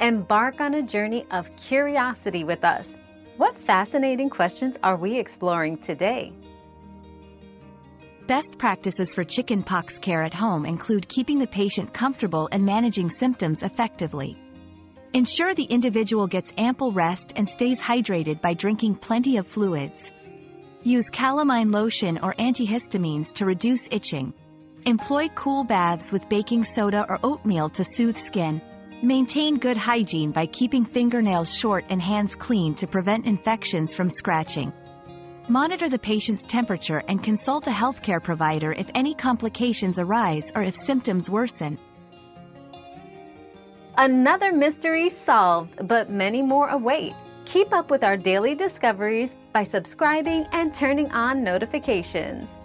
Embark on a journey of curiosity with us. What fascinating questions are we exploring today? Best practices for chickenpox care at home include keeping the patient comfortable and managing symptoms effectively. Ensure the individual gets ample rest and stays hydrated by drinking plenty of fluids. Use calamine lotion or antihistamines to reduce itching. Employ cool baths with baking soda or oatmeal to soothe skin. Maintain good hygiene by keeping fingernails short and hands clean to prevent infections from scratching. Monitor the patient's temperature and consult a healthcare provider if any complications arise or if symptoms worsen. Another mystery solved, but many more await. Keep up with our daily discoveries by subscribing and turning on notifications.